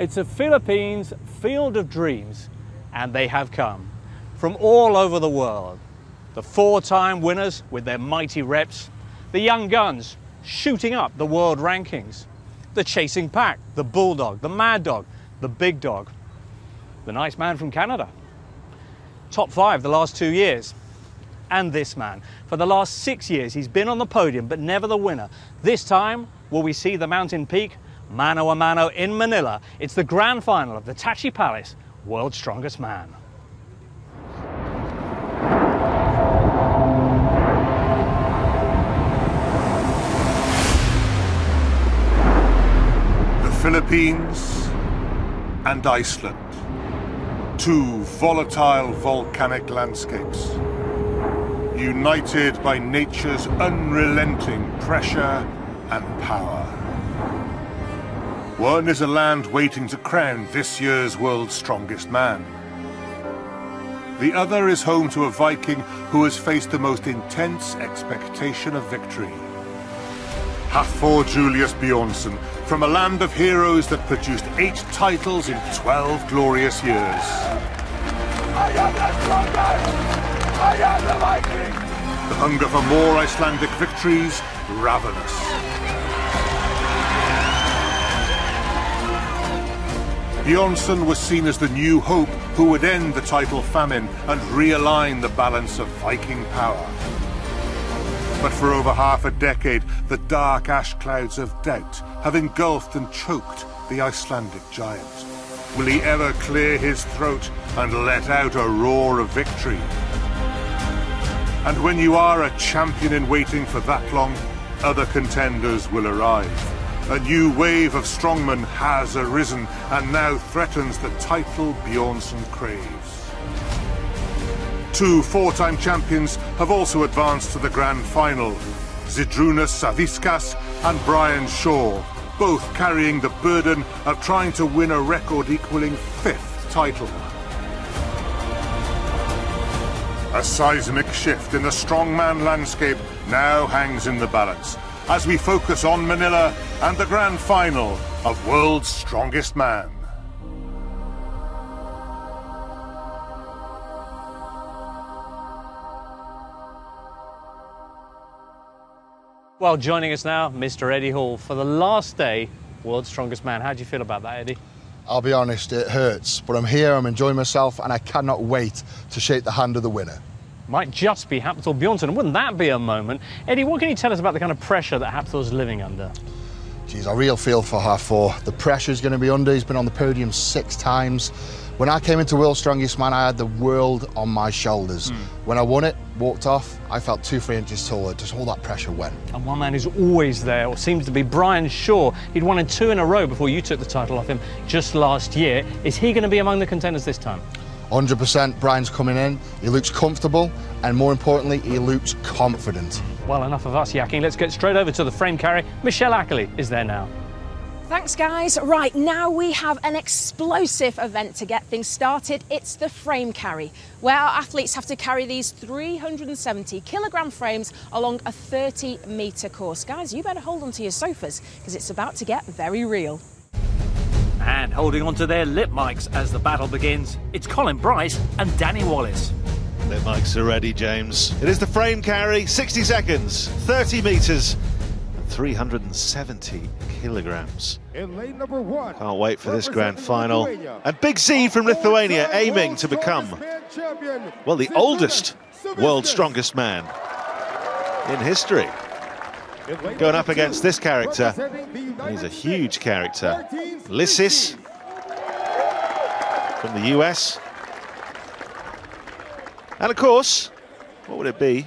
It's a Philippines field of dreams, and they have come from all over the world. The four time winners with their mighty reps, the young guns shooting up the world rankings, the chasing pack, the bulldog, the mad dog, the big dog, the nice man from Canada. Top five the last two years. And this man. For the last six years, he's been on the podium, but never the winner. This time, will we see the mountain peak mano a mano in Manila. It's the grand final of the Tachi Palace World's Strongest Man. The Philippines and Iceland. Two volatile volcanic landscapes. United by nature's unrelenting pressure and power. One is a land waiting to crown this year's world's strongest man. The other is home to a Viking who has faced the most intense expectation of victory. Hafthor Julius Bjornsson, from a land of heroes that produced eight titles in 12 glorious years. I am the strongest! I am the Viking! The hunger for more Icelandic victories, ravenous. Bjornsson was seen as the new hope who would end the title famine and realign the balance of Viking power. But for over half a decade, the dark ash clouds of doubt have engulfed and choked the Icelandic giant. Will he ever clear his throat and let out a roar of victory? And when you are a champion in waiting for that long, other contenders will arrive. A new wave of strongmen has arisen and now threatens the title Bjornsson craves. Two four-time champions have also advanced to the grand final. Zydrunas Savickas and Brian Shaw, both carrying the burden of trying to win a record equaling fifth title. A seismic shift in the strongman landscape now hangs in the balance as we focus on Manila and the grand final of World's Strongest Man. Well, joining us now, Mr. Eddie Hall for the last day, World's Strongest Man. How do you feel about that, Eddie? I'll be honest, it hurts, but I'm here, I'm enjoying myself, and I cannot wait to shake the hand of the winner. Might just be Hafthor Bjornsson. Wouldn't that be a moment? Eddie, what can you tell us about the kind of pressure that Hafthor's living under? Geez, I real feel for Hafthor. The pressure's going to be under. He's been on the podium six times. When I came into World's Strongest Man, I had the world on my shoulders. Mm. When I won it, walked off, I felt two, three inches taller. Just all that pressure went. And one man who's always there, or seems to be Brian Shaw. He'd won in two in a row before you took the title off him just last year. Is he going to be among the contenders this time? 100% Brian's coming in. He looks comfortable, and more importantly, he looks confident. Well, enough of us yakking. Let's get straight over to the frame carry. Michelle Ackerley is there now. Thanks, guys. Right, now we have an explosive event to get things started. It's the frame carry, where our athletes have to carry these 370 kilogram frames along a 30 metre course. Guys, you better hold on to your sofas because it's about to get very real. And holding onto their lip mics as the battle begins, it's Colin Bryce and Danny Wallace. Lip mics are ready, James. It is the frame carry, 60 seconds, 30 metres, and 370 kilograms. In lane number one. Can't wait for this grand final. And Big Z from Lithuania aiming to become, well, the oldest world's strongest man in history. Going up against this character, he's a huge character. Licis from the US. And of course, what would it be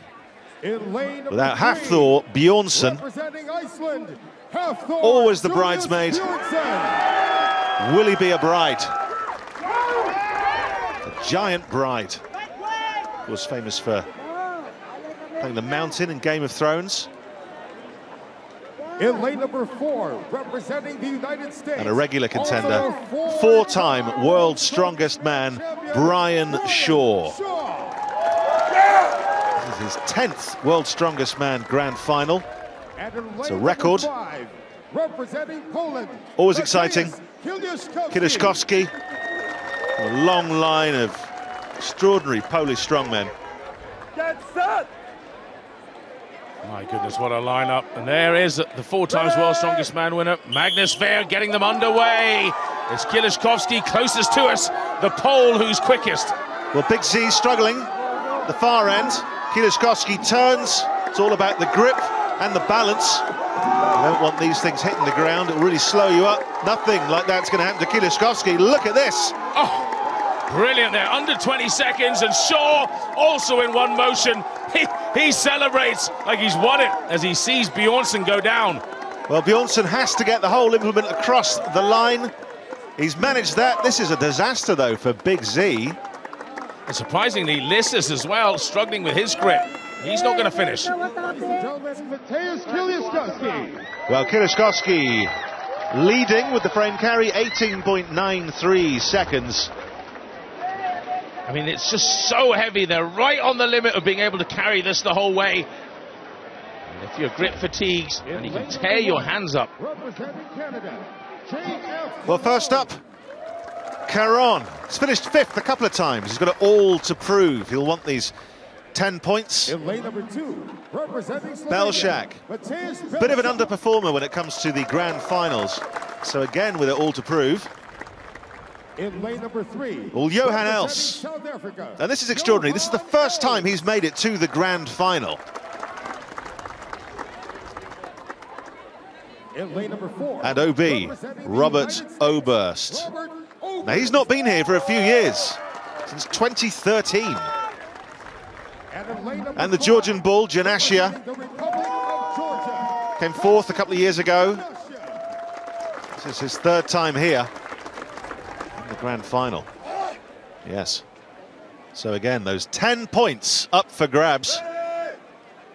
without Hafthor Bjornsson, always the bridesmaid. Will he be a bride? A giant bride. Was famous for playing the Mountain in Game of Thrones. In lane number four, representing the United States. And a regular contender, four-time world's strongest man, Brian Shaw This is his 10th World's Strongest Man Grand Final. It's a record. Representing Poland. Always exciting. Kieliszkowski. A long line of extraordinary Polish strongmen. Get set! My goodness, what a lineup. And there is the four times world strongest man winner, Magnus Ver, getting them underway. It's Kieliszkowski closest to us, the Pole who's quickest. Well, Big Z struggling. The far end. Kieliszkowski turns. It's all about the grip and the balance. You don't want these things hitting the ground. It'll really slow you up. Nothing like that's going to happen to Kieliszkowski. Look at this. Oh, brilliant there. Under 20 seconds. And Shaw also in one motion. He, he celebrates like he's won it as he sees Bjornsson go down. Well, Bjornsson has to get the whole implement across the line. He's managed that. This is a disaster, though, for Big Z. And surprisingly, Licis as well, struggling with his grip. He's not going to finish. Well, Kieliszkowski leading with the frame carry, 18.93 seconds. I mean, it's just so heavy. They're right on the limit of being able to carry this the whole way. And if your grip fatigues, and you can tear your hands up. Well, first up, Caron. He's finished fifth a couple of times. He's got it all to prove. He'll want these 10 points. In lane number two, representing Belshak. Bit of an underperformer when it comes to the grand finals. So again, with it all to prove. In lane number three. Well, Johan Els. And this is extraordinary. This is the first time he's made it to the grand final. In lane number four. And OB, Robert Oberst. Now, he's not been here for a few years, since 2013. And the Georgian bull, Janashia, came fourth a couple of years ago. This is his third time here grand final. Yes. So again, those 10 points up for grabs.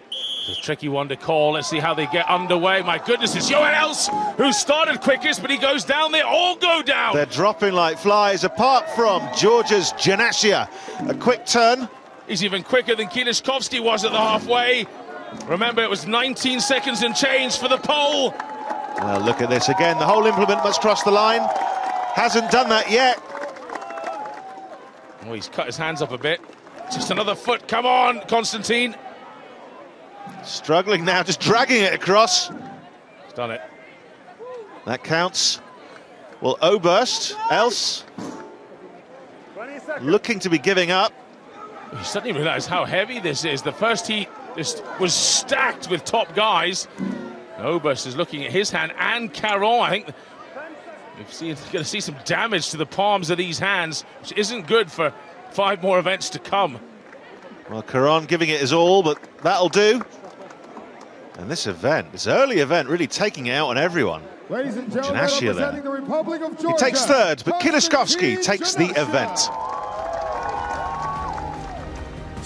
It's a tricky one to call. Let's see how they get underway. My goodness, it's Johan Els who started quickest, but he goes down. They all go down. They're dropping like flies, apart from Georgia's Janashia. A quick turn. He's even quicker than Kieliszkowski was at the halfway. Remember, it was 19 seconds and change for the pole. Now look at this again. The whole implement must cross the line. Hasn't done that yet. Oh, he's cut his hands up a bit. Just another foot. Come on, Constantine. Struggling now, just dragging it across. He's done it. That counts. Well, Oberst, Els, looking to be giving up. You suddenly realise how heavy this is. The first heat just was stacked with top guys. Oberst is looking at his hand and Caron. I think we're going to see some damage to the palms of these hands, which isn't good for five more events to come. Well, Caron giving it his all, but that'll do. And this event, this early event, really taking it out on everyone. Ladies and gentlemen, representing the Republic of Georgia. He takes third, but Kieliszkowski takes the event.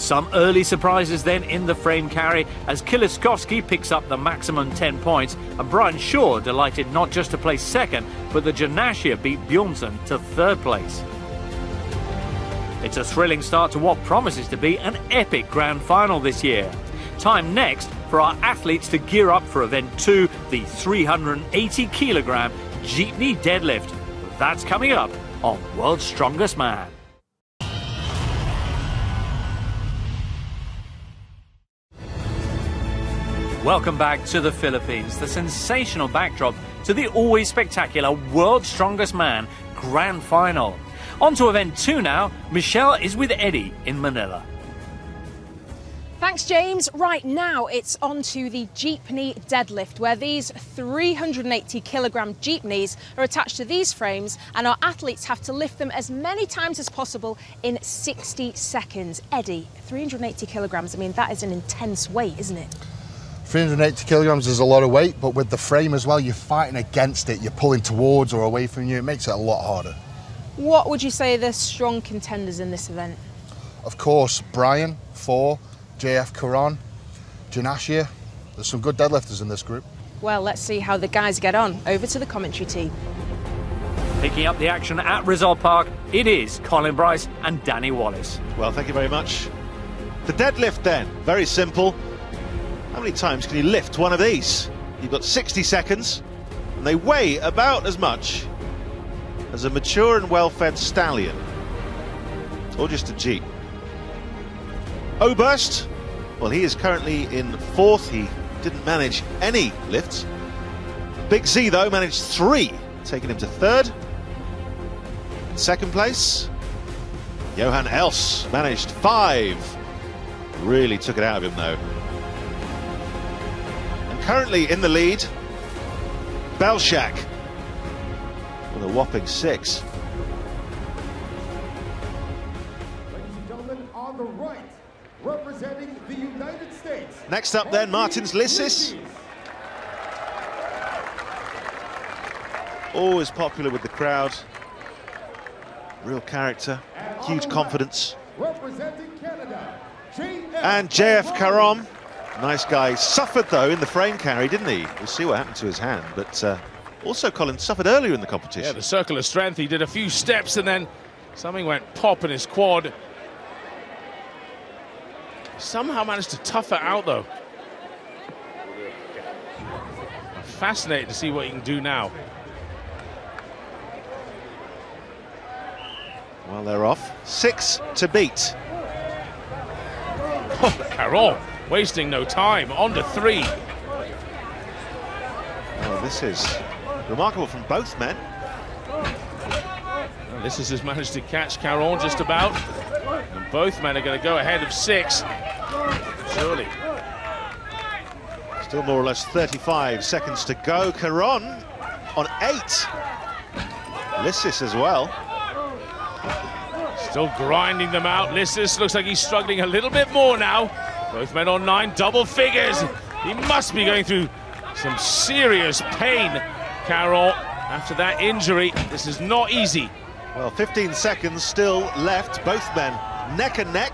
Some early surprises then in the frame carry as Kieliszkowski picks up the maximum 10 points and Brian Shaw delighted not just to place second but the Janashia beat Bjornsson to third place. It's a thrilling start to what promises to be an epic grand final this year. Time next for our athletes to gear up for event 2, the 380 kilogram Jeepney deadlift. That's coming up on World's Strongest Man. Welcome back to the Philippines, the sensational backdrop to the always spectacular World's Strongest Man Grand Final. On to event two now. Michelle is with Eddie in Manila. Thanks, James. Right now, it's on to the Jeepney deadlift, where these 380 kilogram Jeepneys are attached to these frames, and our athletes have to lift them as many times as possible in 60 seconds. Eddie, 380 kilograms, I mean, that is an intense weight, isn't it? 380 kilograms is a lot of weight, but with the frame as well, you're fighting against it. You're pulling towards or away from you. It makes it a lot harder. What would you say are the strong contenders in this event? Of course, Brian, four, JF Caron, Janashia. There's some good deadlifters in this group. Well, let's see how the guys get on. Over to the commentary team. Picking up the action at Rizal Park, it is Colin Bryce and Danny Wallace. Well, thank you very much. The deadlift then, very simple. How many times can you lift one of these? You've got 60 seconds, and they weigh about as much as a mature and well-fed stallion, or just a Jeep. Oberst, well, he is currently in fourth. He didn't manage any lifts. Big Z, though, managed three, taking him to third. Second place, Johan Els managed five. Really took it out of him, though. Currently in the lead, Belshak with a whopping six. Ladies and gentlemen, on the right, representing the United States. Next up then, Martins Licis. Always popular with the crowd. Real character, huge confidence. Representing Canada, JF And JF Caron, nice guy. Suffered though in the frame carry, didn't he? We'll see what happened to his hand. But uh, also Colin suffered earlier in the competition. Yeah, the circle of strength. He did a few steps and then something went pop in his quad. Somehow managed to tough it out though. I'm fascinated to see what he can do now. Well, they're off. Six to beat. Oh, Caron wasting no time. On to three. Oh, this is remarkable from both men. Well, this has managed to catch Caron just about. And both men are going to go ahead of six. Surely. Still more or less 35 seconds to go. Caron on eight. Licis as well. Still grinding them out. Licis looks like he's struggling a little bit more now. Both men on nine, double figures. He must be going through some serious pain, Caron. After that injury, this is not easy. Well, 15 seconds still left. Both men neck and neck.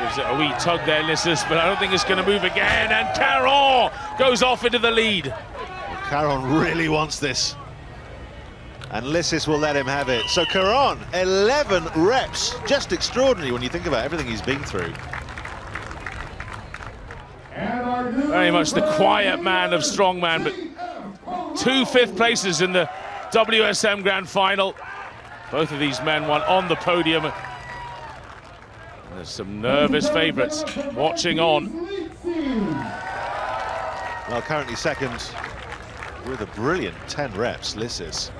Gives it a wee tug there, Licis, but I don't think it's going to move again. And Caron goes off into the lead. Caron really wants this. And Licis will let him have it. So Caron, 11 reps. Just extraordinary when you think about everything he's been through. Very much the quiet man of strongman, but two fifth places in the WSM Grand Final. Both of these men won on the podium. And there's some nervous favourites watching on. Well, currently second with a brilliant 10 reps, Licis.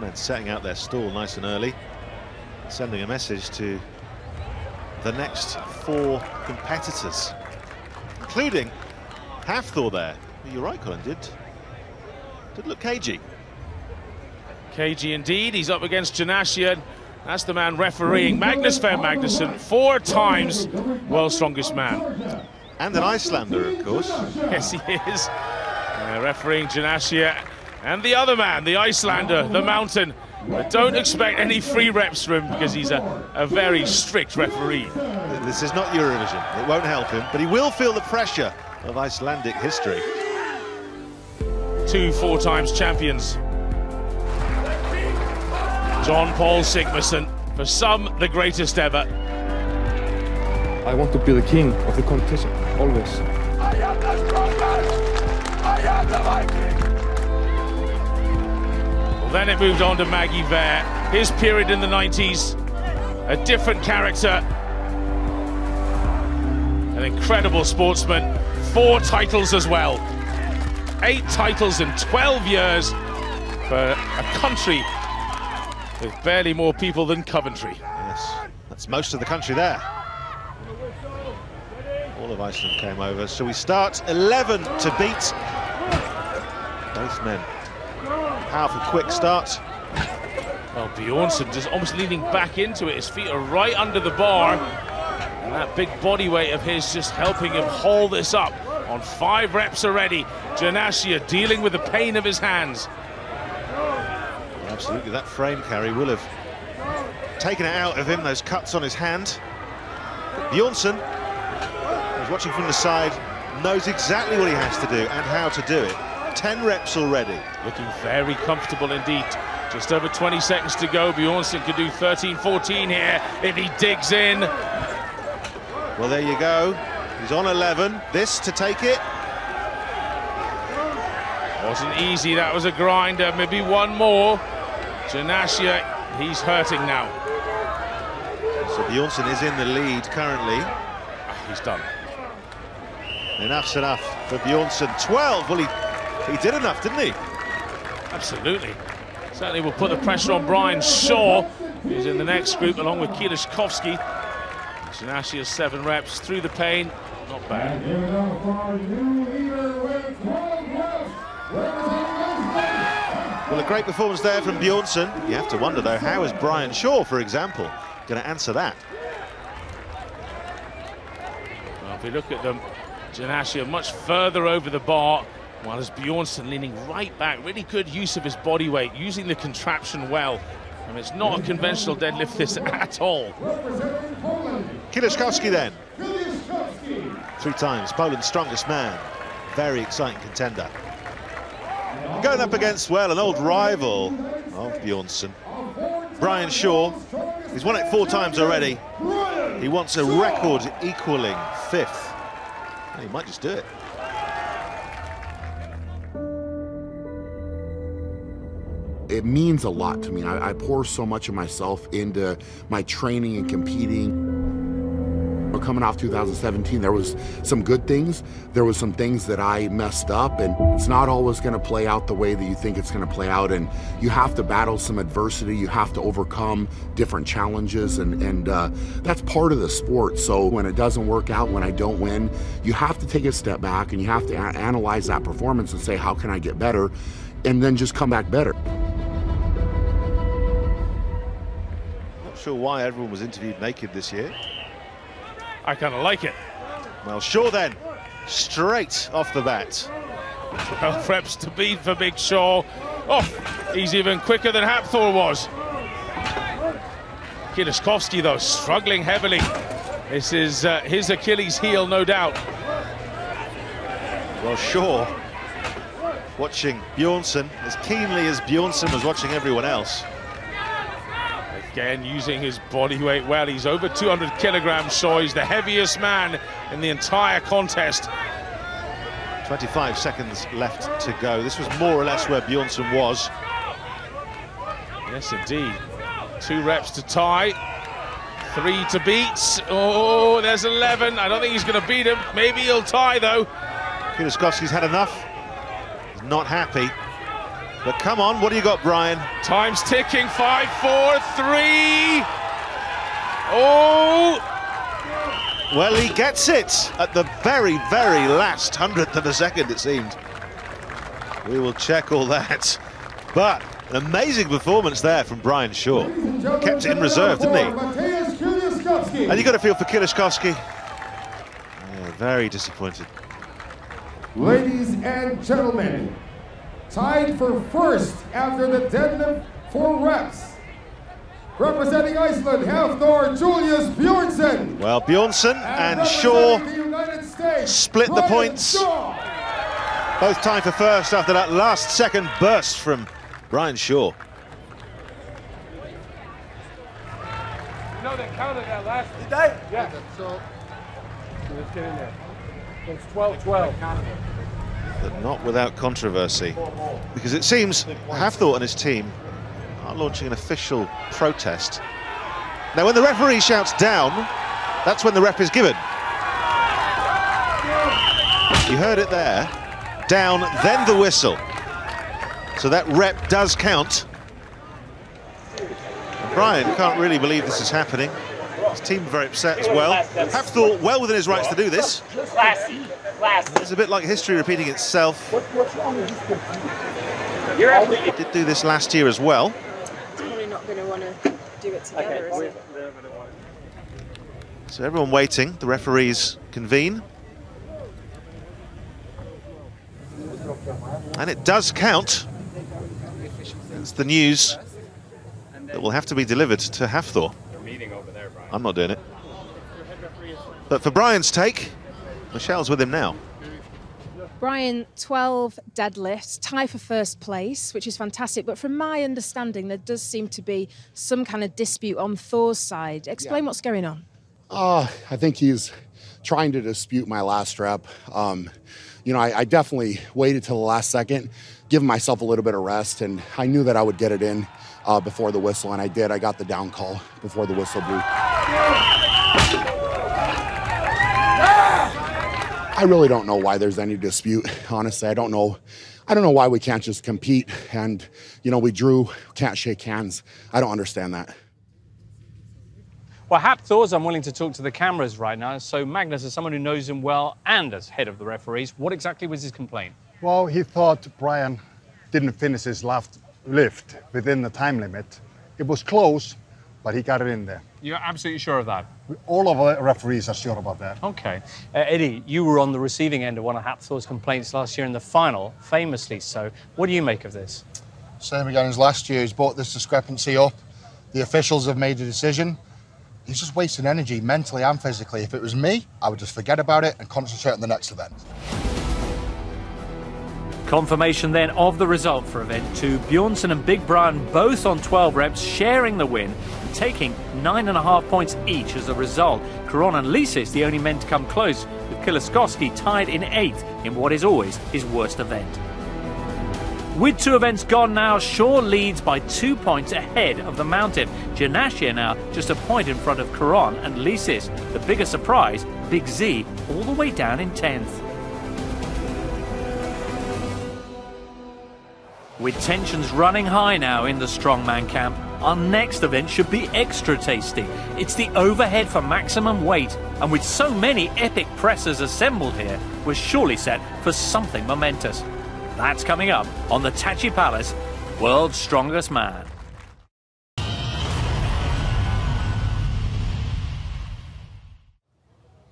Men setting out their stall nice and early, sending a message to the next four competitors, including Hafthor there. You're right, Colin, did, did look cagey. KG indeed, he's up against Janashian. That's the man refereeing, Magnus Ver Magnusson, four times world's strongest man. And an Icelander, of course. Yes, he is. Uh, refereeing Janashia. And the other man, the Icelander, the mountain. But don't expect any free reps from him because he's a, a very strict referee. This is not Eurovision. It won't help him, but he will feel the pressure of Icelandic history. Two four times champions. Jon Pall Sigmarsson, for some the greatest ever. I want to be the king of the competition, always. I am the strongest! I am the Viking! Then it moved on to Maggie Vare. His period in the 90s, a different character. An incredible sportsman. Four titles as well. Eight titles in 12 years for a country with barely more people than Coventry. Yes, that's most of the country there. All of Iceland came over. So we start 11 to beat. Both men. Powerful quick start. Well, Bjornsson just almost leaning back into it. His feet are right under the bar. And that big body weight of his just helping him haul this up on five reps already. Janashia dealing with the pain of his hands. Absolutely, that frame carry will have taken it out of him, those cuts on his hand. Bjornsson, who's watching from the side, knows exactly what he has to do and how to do it. 10 reps already. Looking very comfortable indeed. Just over 20 seconds to go. Bjornsson could do 13-14 here if he digs in. Well, there you go. He's on 11. This to take it. Wasn't easy, that was a grinder. Maybe one more. Janashia, he's hurting now. So Bjornsson is in the lead currently. He's done. Enough's enough for Bjornsson. 12, well, he, he did enough, didn't he? Absolutely. Certainly will put the pressure on Brian Shaw, who's in the next group along with Kieliszkowski. Janashia's seven reps through the pain, not bad. Well, a great performance there from Bjornsson. You have to wonder, though, how is Brian Shaw, for example, going to answer that? Well, if you look at them, Janashia much further over the bar, while as Bjornsson leaning right back. Really good use of his body weight, using the contraption well. It's not a conventional deadlift this at all. Kieliszkowski then. Three times Poland's strongest man. Very exciting contender. Going up against, well, an old rival of Bjornsson. Brian Shaw. He's won it four times already. He wants a record equaling fifth. he might just do it. It means a lot to me. I, I pour so much of myself into my training and competing. But coming off 2017 there was some good things. There was some things that i messed up and it's not always going to play out the way that you think it's going to play out and you have to battle some adversity. You have to overcome different challenges and and uh, that's part of the sport. So when it doesn't work out when i don't win you have to take a step back and you have to analyze that performance and say how can i get better? And then just come back better sure why everyone was interviewed naked this year I kind of like it. Well, Shaw then, straight off the bat. 12 reps to beat for Big Shaw. Oh, he's even quicker than Hafthor was. Kieliszkowski, though, struggling heavily. This is uh, his Achilles heel, no doubt. Well, Shaw watching Bjornsson as keenly as Bjornsson was watching everyone else. Again, using his body weight well. He's over 200 kilograms, so he's the heaviest man in the entire contest. 25 seconds left to go. This was more or less where Bjornsson was. Yes, indeed. Two reps to tie. Three to beat. Oh, there's 11. I don't think he's going to beat him. Maybe he'll tie, though. Kieliszkowski's had enough. He's not happy. But come on, what do you got, Brian? Time's ticking, five, four, three. Oh! Well, he gets it at the very, very last hundredth of a second, it seemed. We will check all that. But an amazing performance there from Brian Shaw. Kept it in reserve, didn't he? And you got to feel for Kieliszkowski. Yeah, very disappointed. Ladies and gentlemen, tied for first after the deadlift four reps. Representing Iceland, Hafthor Julius Bjornsson. Well, Bjornsson and, and Shaw split Brian the points. Shaw. Both tied for first after that last second burst from Brian Shaw. You know they counted that last Did they? Yeah. So let's get in there. It's 12-12 but not without controversy. Because it seems Hafthor and his team are launching an official protest. Now, when the referee shouts down, that's when the rep is given. You heard it there. Down, then the whistle. So that rep does count. And Brian can't really believe this is happening. His team very upset as well. Hafthor well within his rights to do this. Classy. It's a bit like history repeating itself. what's wrong with this He did do this last year as well. Probably not going to want to do it together, okay. So everyone waiting. The referees convene. And it does count. It's the news that will have to be delivered to Hafthor. I'm not doing it. But for Brian's take, Michelle's with him now. Brian, 12 deadlifts, tie for first place, which is fantastic. But from my understanding, there does seem to be some kind of dispute on Thor's side. Explain yeah. what's going on. Uh, I think he's trying to dispute my last rep. Um, you know, I, I, definitely waited till the last second, giving myself a little bit of rest, and I knew that I would get it in uh, before the whistle, and I did. I got the down call before the whistle blew. I really don't know why there's any dispute. Honestly, I don't know. I don't know why we can't just compete and, you know, we drew, can't shake hands. I don't understand that. Well, Hafthor's, I'm willing to talk to the cameras right now. So, Magnus, as someone who knows him well and as head of the referees, what exactly was his complaint? Well, he thought Brian didn't finish his last lift within the time limit. It was close, but he got it in there. You're absolutely sure of that? All of our referees are sure about that. Okay. Uh, Eddie, you were on the receiving end of one of Hafthor's complaints last year in the final, famously so. What do you make of this? Same again as last year. He's brought this discrepancy up. The officials have made a decision. He's just wasting energy mentally and physically. If it was me, I would just forget about it and concentrate on the next event. Confirmation then of the result for event two. Bjornsson and Big Brian both on 12 reps, sharing the win, taking nine and a half points each as a result. Caron and Licis, the only men to come close, with Kieliszkowski tied in eighth in what is always his worst event. With two events gone now, Shaw leads by two points ahead of the mountain. Janashia now just a point in front of Caron and Licis. The bigger surprise, Big Z, all the way down in 10th. With tensions running high now in the strongman camp, our next event should be extra tasty. It's the overhead for maximum weight, and with so many epic pressers assembled here, we're surely set for something momentous. That's coming up on the Tachi Palace World's Strongest Man.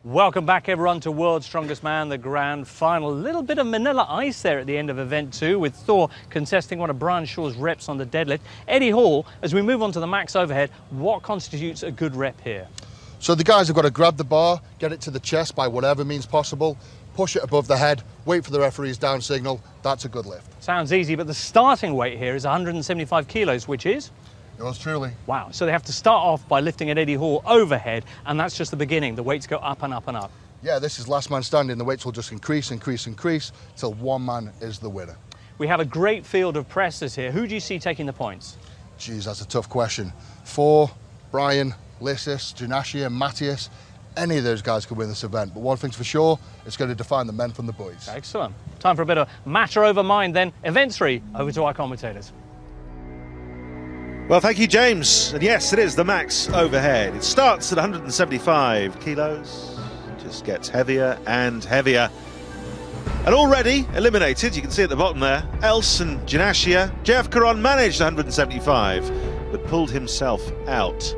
Welcome back, everyone, to World's Strongest Man, the grand final. A little bit of manila ice there at the end of event two, with Thor contesting one of Brian Shaw's reps on the deadlift. Eddie Hall, as we move on to the max overhead, what constitutes a good rep here? So the guys have got to grab the bar, get it to the chest by whatever means possible, push it above the head, wait for the referee's down signal. That's a good lift. Sounds easy, but the starting weight here is 175 kilos, which is? Yours truly. Wow. So they have to start off by lifting at Eddie Hall overhead, and that's just the beginning. The weights go up and up and up. Yeah, this is last man standing. The weights will just increase, increase, increase till one man is the winner. We have a great field of pressers here. Who do you see taking the points? Geez, that's a tough question. For Brian, Licis, Janashia, Matthias, any of those guys could win this event. But one thing's for sure, it's going to define the men from the boys. Excellent. Time for a bit of matter over mind then. Event three, over to our commentators. Well, thank you, James. And yes, it is the max overhead. It starts at 175 kilos, just gets heavier and heavier. And already eliminated, you can see at the bottom there, Els and Janashia. JF Caron managed 175, but pulled himself out.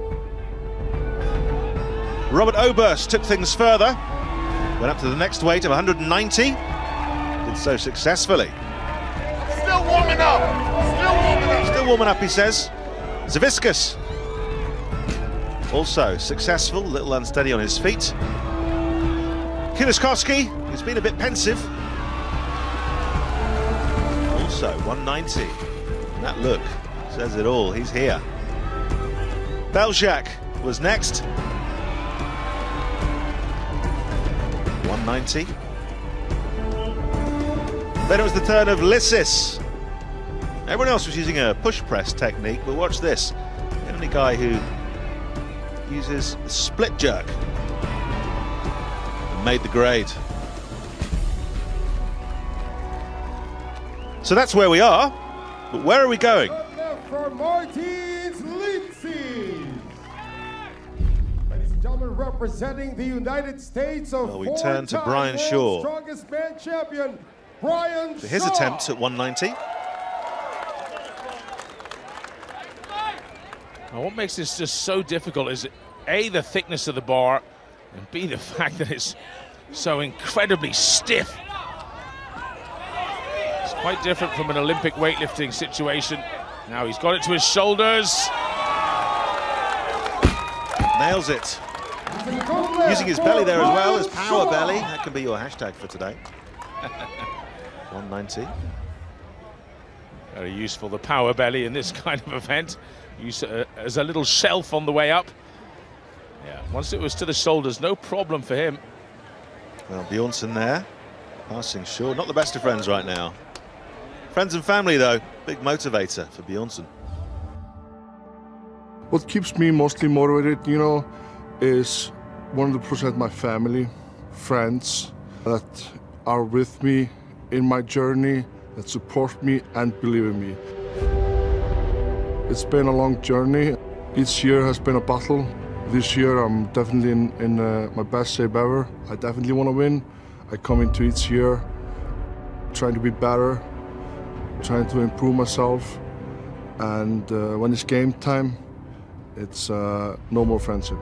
Robert Oberst took things further, went up to the next weight of 190, did so successfully. Still warming up, still warming up. Still warming up, he says. Savickas, also successful, a little unsteady on his feet. Kieliszkowski, who's been a bit pensive. Also 190. And that look says it all, he's here. Belshak was next. 190. Then it was the turn of Licis. Everyone else was using a push press technique, but watch this. The only guy who uses the split jerk and made the grade. So that's where we are, but where are we going? For Martins Licis. Ladies and gentlemen, representing the United States of well, we turn to Brian Shaw. Strongest man champion, Brian For his Shaw. attempt at 190. Now, what makes this just so difficult is A, the thickness of the bar, and B, the fact that it's so incredibly stiff. It's quite different from an Olympic weightlifting situation. Now he's got it to his shoulders. Nails it. Using his belly there as well, his power belly. That can be your hashtag for today. 190. Very useful, the power belly in this kind of event. Use uh, as a little shelf on the way up. Yeah, once it was to the shoulders, no problem for him. Well, Bjornsson there, passing Shaw. Not the best of friends right now. Friends and family, though, big motivator for Bjornsson. What keeps me mostly motivated, you know, is 100% my family, friends that are with me in my journey, that support me and believe in me. It's been a long journey. Each year has been a battle. This year I'm definitely in, in uh, my best shape ever. I definitely want to win. I come into each year trying to be better, trying to improve myself. And uh, when it's game time, it's uh, no more friendship.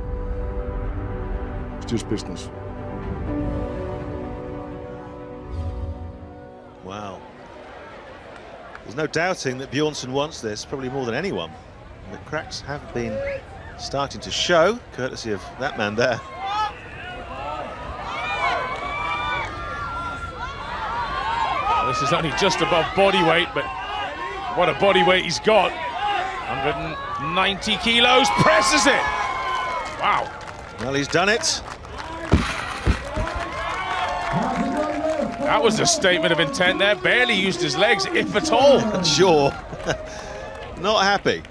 It's just business. Wow. There's no doubting that Bjornsson wants this, probably more than anyone. The cracks have been starting to show, courtesy of that man there. Well, this is only just above body weight, but what a body weight he's got. 190 kilos, presses it. Wow. Well, he's done it. That was a statement of intent there. Barely used his legs, if at all. Sure. Not happy.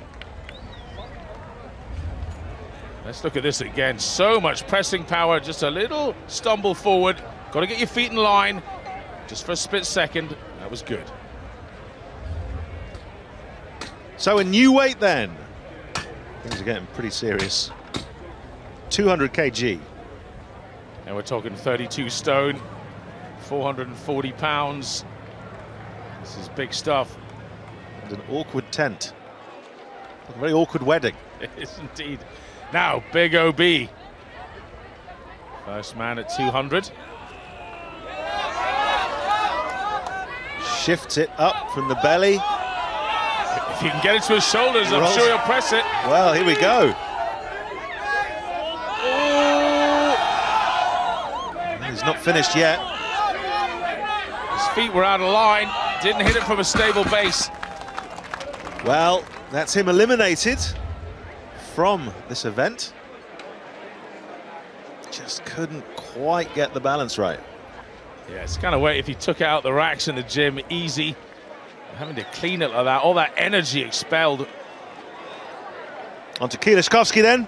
Let's look at this again. So much pressing power, just a little stumble forward. Got to get your feet in line. Just for a split second. That was good. So a new weight then. Things are getting pretty serious. 200 kg. And we're talking 32 stone, 440 pounds. This is big stuff. And an awkward tent. A very awkward wedding. It is indeed. Now, Big OB. First man at 200. Shifts it up from the belly. If he can get it to his shoulders, I'm sure he'll press it. Well, here we go. He's not finished yet. Feet were out of line. Didn't hit it from a stable base. Well, that's him eliminated from this event. Just couldn't quite get the balance right. Yeah, it's kind of way if he took out the racks in the gym easy. Having to clean it like that, all that energy expelled. On to Kieliszkowski then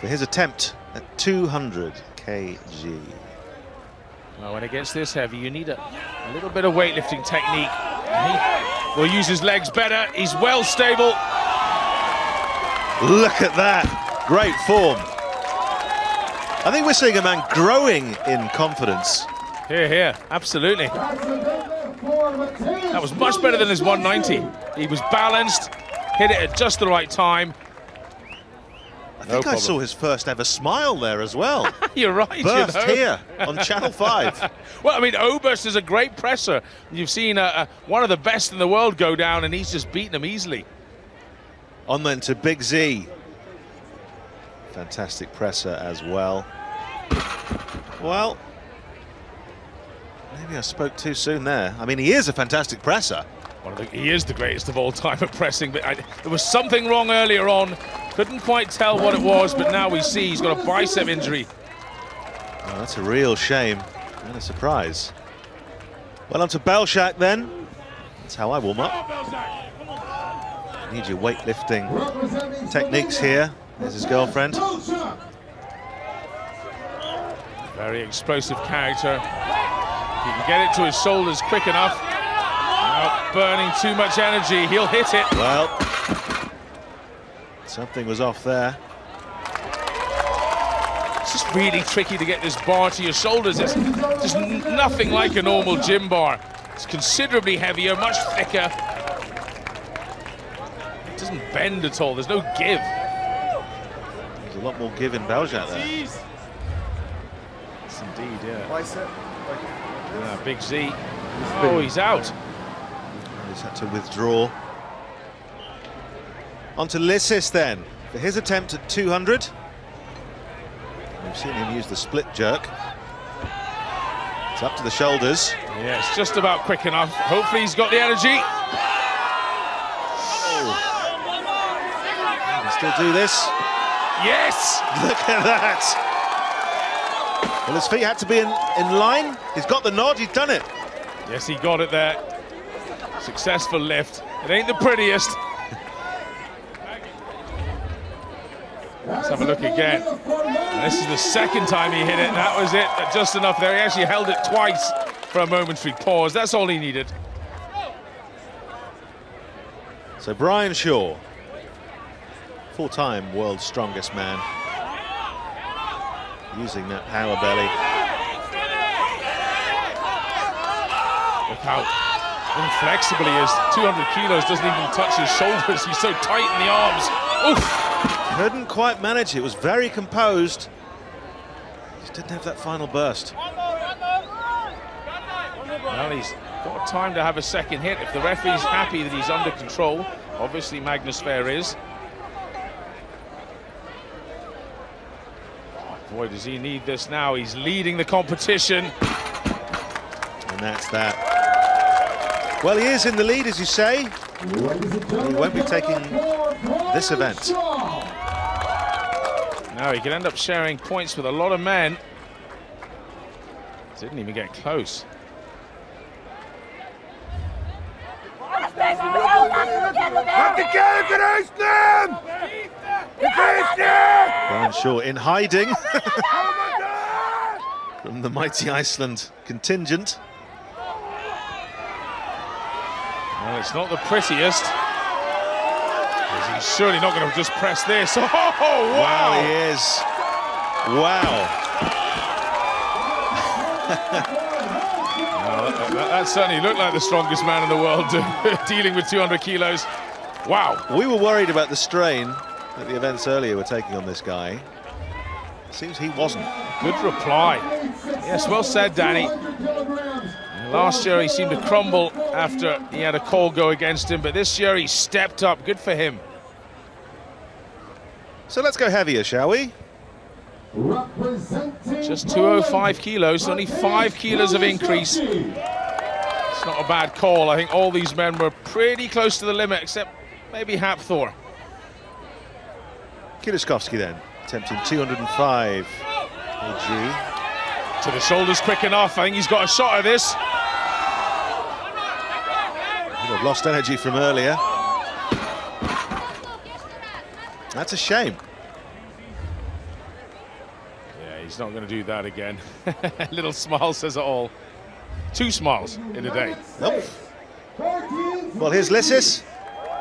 for his attempt at 200 kg. Well, when it gets this heavy, you need a, a little bit of weightlifting technique. And he will use his legs better. He's well stable. Look at that. Great form. I think we're seeing a man growing in confidence. Here, here, absolutely. That was much better than his 190. He was balanced, hit it at just the right time. I think I saw his first ever smile there as well. You're right. Birthed you know. here on Channel 5. well, I mean, Oberst is a great presser. You've seen uh, uh, one of the best in the world go down, and he's just beaten him easily. On then to Big Z. Fantastic presser as well. Well, maybe I spoke too soon there. I mean, he is a fantastic presser. The, he is the greatest of all time at pressing, but I, there was something wrong earlier on. Couldn't quite tell what it was, but now we see he's got a bicep injury. Oh, that's a real shame and a surprise. Well, on to Belshak then. That's how I warm up. Need your weightlifting techniques here. There's his girlfriend. Very explosive character. If he can get it to his shoulders quick enough, burning too much energy, he'll hit it. Well, something was off there. It's just really tricky to get this bar to your shoulders. It's just nothing like a normal gym bar. It's considerably heavier, much thicker. It doesn't bend at all. There's no give. There's a lot more give in Belshak there. Yes, indeed, yeah. Bicep. Yeah, Big Z. Oh, he's out. He's had to withdraw. On to Licis then, for his attempt at 200. We've seen him use the split jerk. It's up to the shoulders. Yeah, it's just about quick enough. Hopefully he's got the energy. Oh. He can still do this. Yes! Look at that. Well, his feet had to be in, in line. He's got the nod, he's done it. Yes, he got it there. Successful lift. It ain't the prettiest. Let's have a look again. And this is the second time he hit it. That was it, just enough there. He actually held it twice for a momentary pause. That's all he needed. So Brian Shaw, full-time world's strongest man, using that power belly. Look how inflexible he is. 200 kilos doesn't even touch his shoulders. He's so tight in the arms. Oof! Couldn't quite manage it. Was very composed. Just didn't have that final burst. Well, he's got time to have a second hit. If the referee's happy that he's under control, obviously Magnus Ver is. Oh, boy, does he need this now. He's leading the competition. And that's that. Well, he is in the lead, as you say. He won't be taking this event. Now he could end up sharing points with a lot of men. Didn't even get close. Brian Shaw in hiding from the mighty Iceland contingent. Well, it's not the prettiest. He's surely not going to just press this. Oh, wow! Wow, he is. Wow. well, that, that, that, certainly looked like the strongest man in the world dealing with 200 kilos. Wow. We were worried about the strain that the events earlier were taking on this guy. Seems he wasn't. Good reply. Yes, well said, Danny. Last year he seemed to crumble after he had a call go against him, but this year he stepped up. Good for him. So let's go heavier, shall we? Just 205 kilos, only five kilos of increase. It's not a bad call. I think all these men were pretty close to the limit, except maybe Hafthor. Kieliszkowski then, attempting 205 kg. To the shoulders quick enough. I think he's got a shot of this. He'll have lost energy from earlier. That's a shame. Yeah, he's not going to do that again. Little smile says it all. Two smiles in a day. Nope. Well, here's Licis.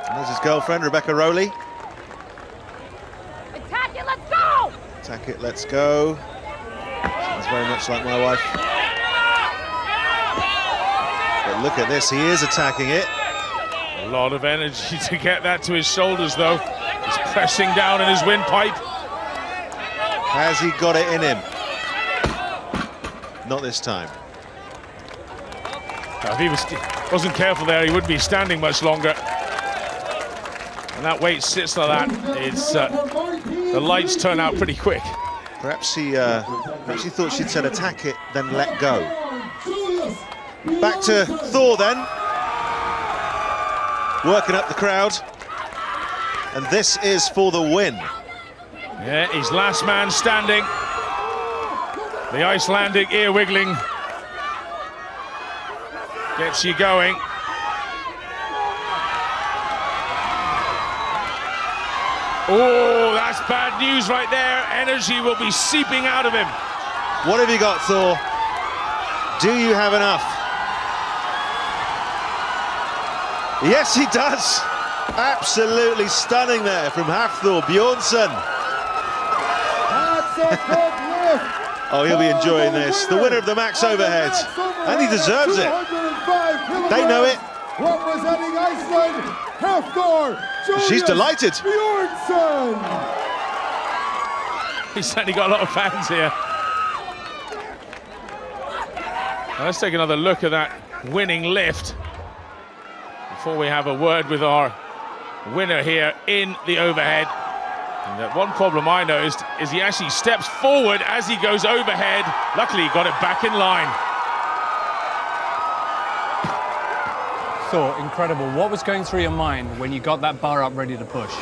And there's his girlfriend, Rebecca Rowley. Attack it, let's go! Attack it, let's go. Sounds very much like my wife. Look at this, he is attacking it. A lot of energy to get that to his shoulders, though. He's pressing down in his windpipe. Has he got it in him? Not this time. Now, if he was, wasn't careful there, he wouldn't be standing much longer. And that weight sits like that. It's uh, the lights turn out pretty quick. Perhaps he, uh, perhaps he thought she'd said attack it, then let go. Back to Thor then. Working up the crowd. And this is for the win. Yeah, he's last man standing. The Icelandic ear wiggling gets you going. Oh, that's bad news right there. Energy will be seeping out of him. What have you got, Thor? Do you have enough? Yes, he does. Absolutely stunning there from Hafthor Bjornsson. oh, he'll be enjoying this. The winner of the max overhead. And he deserves it. They know it. Representing Iceland, Hafthor She's delighted. Bjornsson. He's certainly got a lot of fans here. Now let's take another look at that winning lift before we have a word with our winner here in the overhead. And that one problem I noticed is he actually steps forward as he goes overhead. Luckily, he got it back in line. So, incredible. What was going through your mind when you got that bar up ready to push?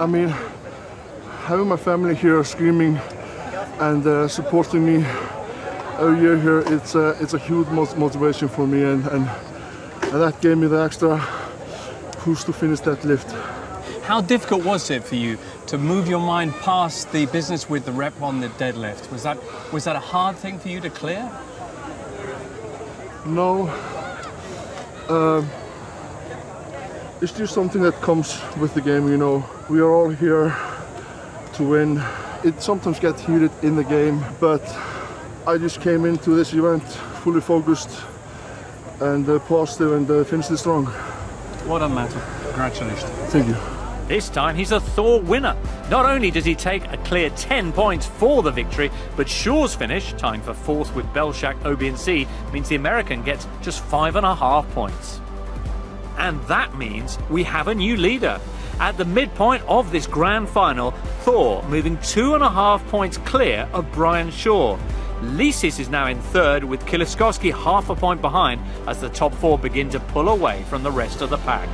I mean, having my family here screaming and uh, supporting me every year here. It's uh, it's a huge motivation for me, and, and and that gave me the extra push to finish that lift. How difficult was it for you to move your mind past the business with the rep on the deadlift? Was that was that a hard thing for you to clear? No. Um, it's just something that comes with the game, you know. We are all here to win. It sometimes gets heated in the game, but I just came into this event fully focused and uh, positive and uh, finished it strong. Well done, Matt. Congratulations. Thank you. This time he's a Thor winner. Not only does he take a clear 10 points for the victory, but Shaw's finish, tying for fourth with Belshak, Obi and C, means the American gets just five and a half points. And that means we have a new leader. At the midpoint of this grand final, Thor moving two and a half points clear of Brian Shaw. Licis is now in third, with Kieliszkowski half a point behind as the top four begin to pull away from the rest of the pack.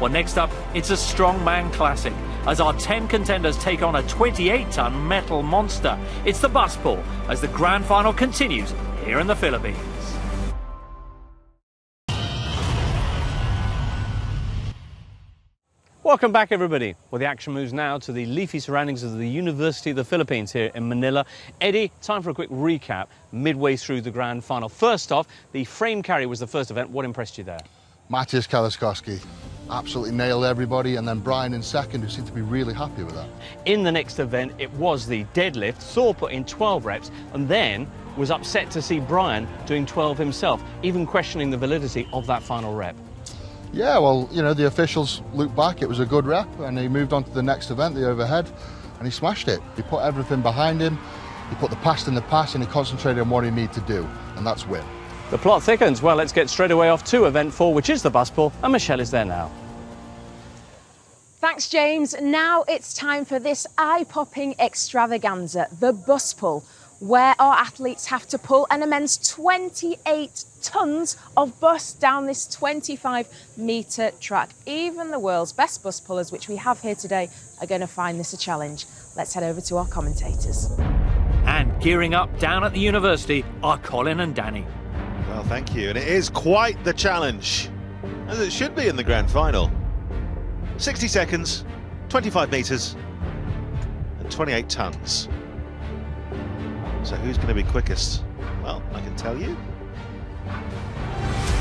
Well, next up, it's a strongman classic as our 10 contenders take on a 28 ton metal monster. It's the bus pull as the grand final continues here in the Philippines. Welcome back, everybody. Well, the action moves now to the leafy surroundings of the University of the Philippines here in Manila. Eddie, time for a quick recap midway through the grand final. First off, the frame carry was the first event. What impressed you there? Matthias Kieliszkowski absolutely nailed everybody, and then Brian in second, who seemed to be really happy with that. In the next event, it was the deadlift. Thor put in 12 reps, and then was upset to see Brian doing 12 himself, even questioning the validity of that final rep. Yeah, well, you know, the officials looked back, it was a good rep, and he moved on to the next event, the overhead, and he smashed it. He put everything behind him, he put the past in the past, and he concentrated on what he needed to do, and that's win. The plot thickens. Well, let's get straight away off to event four, which is the bus pull, and Michelle is there now. Thanks, James. Now it's time for this eye popping extravaganza, the bus pull, where our athletes have to pull an immense 28 tonnes of bus down this 25 metre track. Even the world's best bus pullers, which we have here today, are going to find this a challenge. Let's head over to our commentators. And gearing up down at the university are Colin and Danny. Well, thank you. And it is quite the challenge, as it should be in the grand final. 60 seconds, 25 metres, and 28 tonnes. So who's going to be quickest? Well, I can tell you.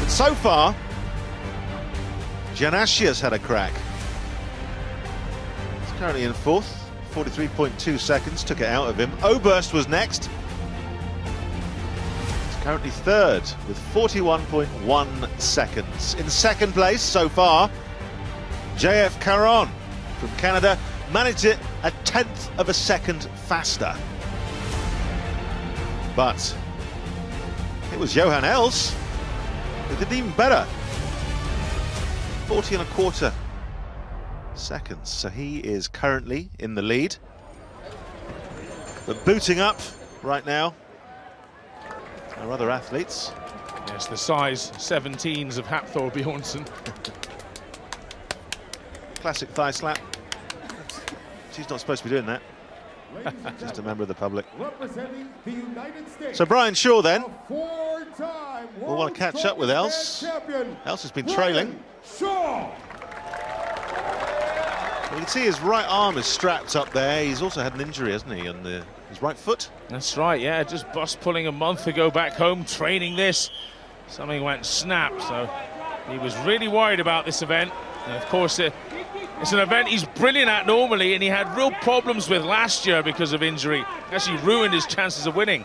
So far, Janashia's had a crack. He's currently in fourth, 43.2 seconds, took it out of him. Oberst was next, He's currently third with 41.1 seconds. In second place so far, JF Caron from Canada managed it a tenth of a second faster. But it was Johan Els who did even better. 40 and a quarter seconds. So he is currently in the lead. But booting up right now our other athletes. Yes, the size 17s of Hafthor Bjornsson. Classic thigh slap. She's not supposed to be doing that. Just a member of the public. So Brian Shaw then We'll want to catch up with Els. Els has been trailing. Shaw. You can see his right arm is strapped up there. He's also had an injury, hasn't he, on the, his right foot? That's right, yeah. Just bus pulling a month ago back home, training this. Something went snap, so he was really worried about this event. And of course, uh, it's an event he's brilliant at normally, and he had real problems with last year because of injury. Actually ruined his chances of winning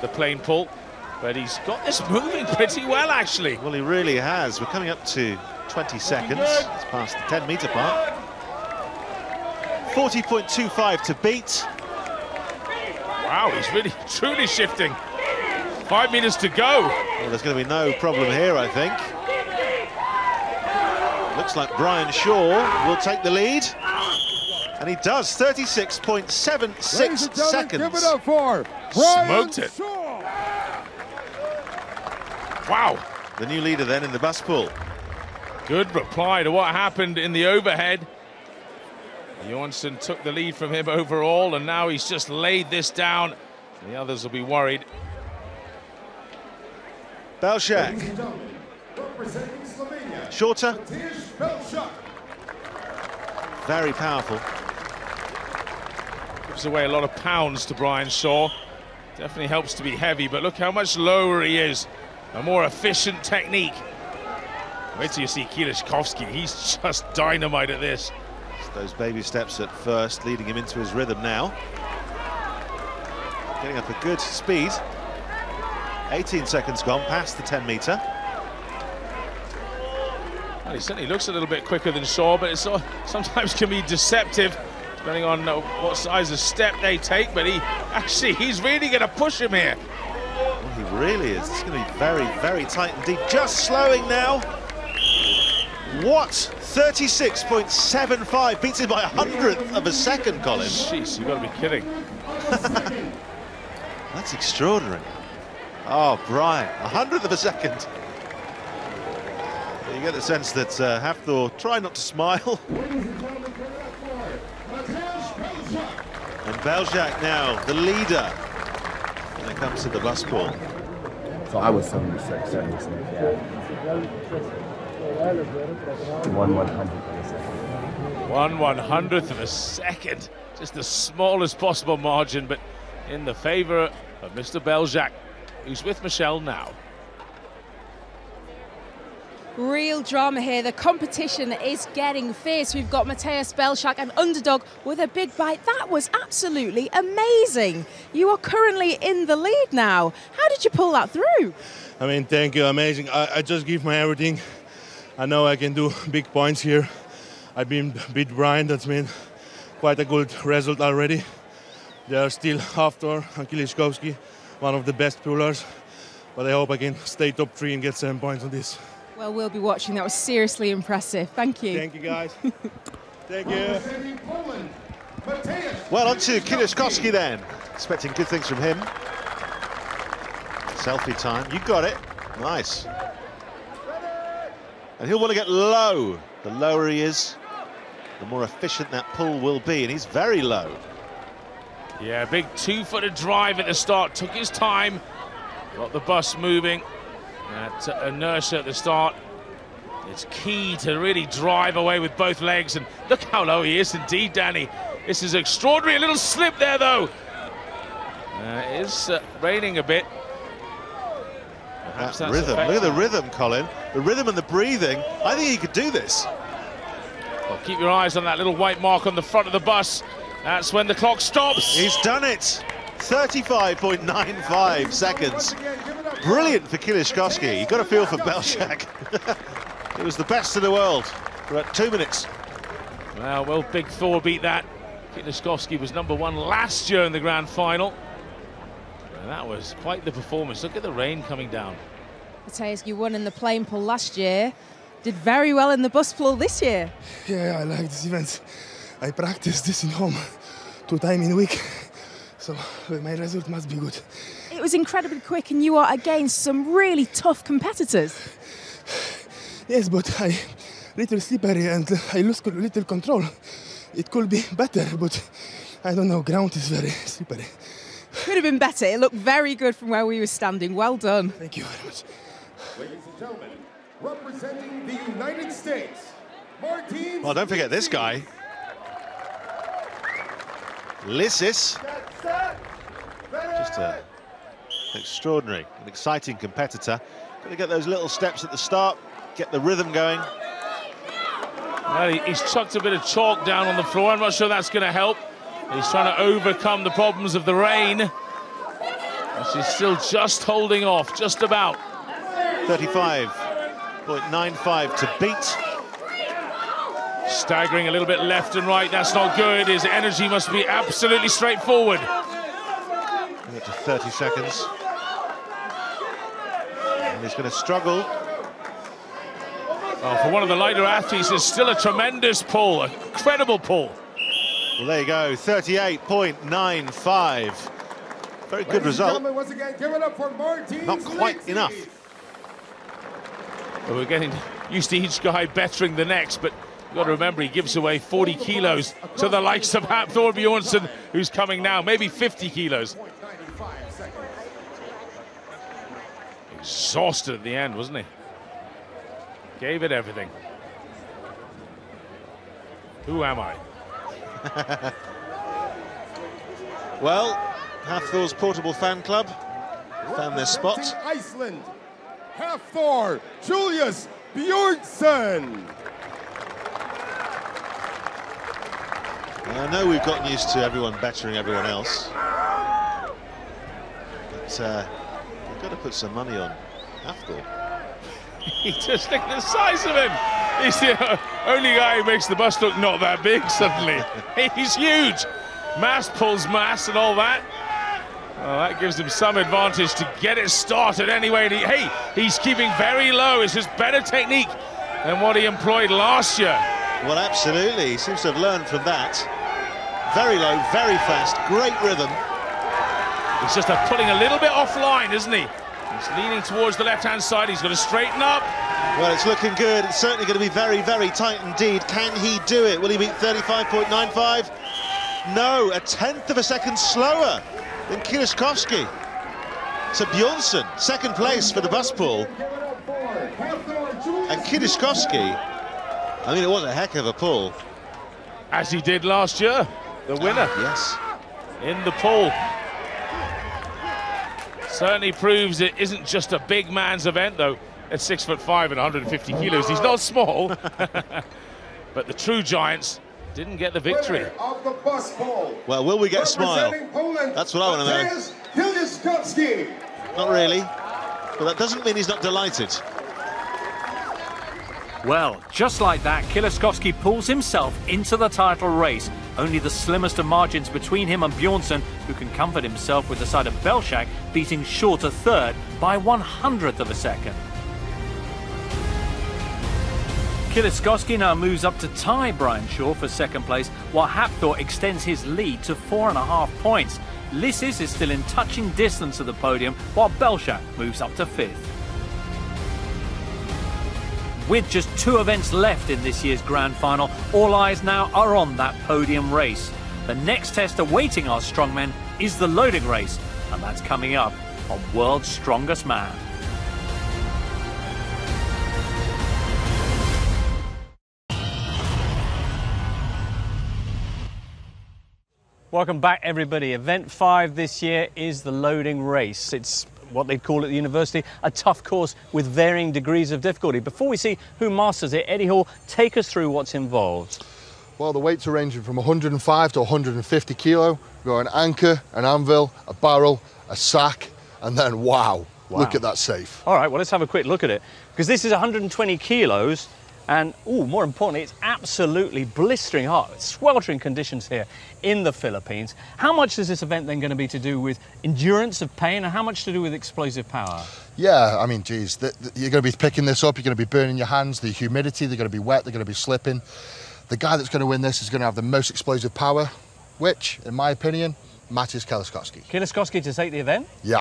the plane pull. But he's got this moving pretty well, actually. Well, he really has. We're coming up to 20 seconds. It's past the 10 metre mark. 40.25 to beat. Wow, he's really, truly shifting. Five meters to go. Well, there's going to be no problem here, I think. Looks like Brian Shaw will take the lead. And he does, 36.76 seconds. Give it up for Brian Smoked it. Shaw. Wow. The new leader then in the bus pull. Good reply to what happened in the overhead. Bjornsson took the lead from him overall, and now he's just laid this down. The others will be worried. Belshak. Shorter. Very powerful. Gives away a lot of pounds to Brian Shaw. Definitely helps to be heavy, but look how much lower he is. A more efficient technique. Wait till you see Kieliszkowski. He's just dynamite at this. It's those baby steps at first, leading him into his rhythm now. Getting up a good speed. 18 seconds gone past the 10 metre. Well, he certainly looks a little bit quicker than Shaw, but it sometimes can be deceptive depending on uh, what size of step they take. But he actually, he's really going to push him here. Well, he really is. It's going to be very, very tight indeed. Just slowing now. What? 36.75 beats him by a hundredth of a second, Colin. Jeez, you've got to be kidding. That's extraordinary. Oh, Brian, a hundredth of a second. You get the sense that uh, Hafthor try not to smile. and Belshak now, the leader, when it comes to the bus ball. So I was 76, 76, yeah. One one hundredth of a second. One one hundredth of a second. Just the smallest possible margin, but in the favour of Mr. Belshak who's with Michelle now. Real drama here. The competition is getting fierce. We've got Mateusz Belshak, an underdog with a big bite. That was absolutely amazing. You are currently in the lead now. How did you pull that through? I mean, thank you. Amazing. I, I just give my everything. I know I can do big points here. I've been beat Brian. That's been quite a good result already. There are still after and Kieliszkowski one of the best pullers. But I hope I can stay top three and get seven points on this. Well, we'll be watching. That was seriously impressive. Thank you. Thank you, guys. Thank you. Well, on to Kieliszkowski then. Expecting good things from him. Selfie time. You got it. Nice. And he'll want to get low. The lower he is, the more efficient that pull will be. And he's very low. Yeah, big two-footed drive at the start. Took his time. Got the bus moving. That uh, inertia at the start. It's key to really drive away with both legs. And look how low he is indeed, Danny. This is extraordinary. A little slip there, though. Uh, it is uh, raining a bit. Perhaps that rhythm. Look at the rhythm, Colin. The rhythm and the breathing. I think he could do this. Well, keep your eyes on that little white mark on the front of the bus. That's when the clock stops. He's done it. 35.95 seconds. Brilliant for Kieliszkowski. You've got a feel for Belshak. it was the best in the world for about two minutes. Well, well, Big Thor beat that. Kieliszkowski was number one last year in the grand final. And that was quite the performance. Look at the rain coming down. Mateusz, you won in the plane pull last year. Did very well in the bus pull this year. Yeah, I like this event. I practice this in home two times in a week, so my result must be good. It was incredibly quick, and you are against some really tough competitors. Yes, but I little slippery and I lose little control. It could be better, but I don't know. Ground is very slippery. Could have been better. It looked very good from where we were standing. Well done. Thank you very much. Ladies and gentlemen, representing the United States, Martin. Well, don't forget this guy. Licis. Just a extraordinary and exciting competitor. Got to get those little steps at the start, get the rhythm going. Well, he's chucked a bit of chalk down on the floor. I'm not sure that's going to help. He's trying to overcome the problems of the rain. She's still just holding off, just about. 35.95 to beat. Staggering a little bit left and right, that's not good. His energy must be absolutely straightforward. Get to 30 seconds. And he's going to struggle. Oh, for one of the lighter athletes, it's still a tremendous pull, a credible pull. Well, there you go, 38.95. Very good result. Once again, give it up for Martin Not quite enough. Well, we're getting used to each guy bettering the next, but You've got to remember he gives away 40 kilos to the likes of Hafthor Bjornsson, who's coming now, maybe 50 kilos. Exhausted at the end, wasn't he? Gave it everything. Who am I? well, Hafthor's portable fan club found their spot. Iceland, Hafthor Julius Bjornsson. I know we've gotten used to everyone bettering everyone else. But uh, we've got to put some money on Hafthor. he just look at the size of him. He's the only guy who makes the bus look not that big suddenly. He's huge. Mass pulls mass and all that. Well, that gives him some advantage to get it started anyway. He, hey, he's keeping very low. It's just better technique than what he employed last year. Well, absolutely. He seems to have learned from that. Very low, very fast, great rhythm. He's just pulling a little bit offline, isn't he? He's leaning towards the left-hand side. He's got to straighten up. Well, it's looking good. It's certainly going to be very, very tight indeed. Can he do it? Will he beat 35.95? No, a tenth of a second slower than Kieliszkowski. So Bjornsson, second place for the bus pull. And Kieliszkowski, I mean, it was a heck of a pull. As he did last year, the winner. Ah, yes. In the pull. Certainly proves it isn't just a big man's event, though. At six foot five and 150 kilos, he's not small. but the true giants didn't get the victory. The Well, will we get a smile? That's what I want to know. Not really, but that doesn't mean he's not delighted. Well, just like that, Kieliszkowski pulls himself into the title race. Only the slimmest of margins between him and Bjornsson, who can comfort himself with the side of Belshak beating shorter third by one hundredth of a second. Kieliszkowski now moves up to tie Brian Shaw for second place, while Hafthor extends his lead to four and a half points. Licis is still in touching distance of the podium, while Belshak moves up to fifth. With just two events left in this year's grand final, all eyes now are on that podium race. The next test awaiting our strongmen is the loading race, and that's coming up on World's Strongest Man. Welcome back, everybody. Event five this year is the loading race. It's what they'd call at the university a tough course with varying degrees of difficulty. Before we see who masters it, Eddie Hall, take us through what's involved. Well, the weights are ranging from 105 to 150 kilo. We've got an anchor, an anvil, a barrel, a sack, and then wow, wow. look at that safe. All right, well, let's have a quick look at it. Because this is 120 kilos, and oh, more importantly, it's absolutely blistering hot, sweltering conditions here in the Philippines. How much is this event then going to be to do with endurance of pain and how much to do with explosive power? Yeah, I mean, geez, the, the, you're going to be picking this up, you're going to be burning your hands, the humidity, they're going to be wet, they're going to be slipping. The guy that's going to win this is going to have the most explosive power, which, in my opinion, Matis Kieliszkowski. Kieliszkowski to take the event? Yeah.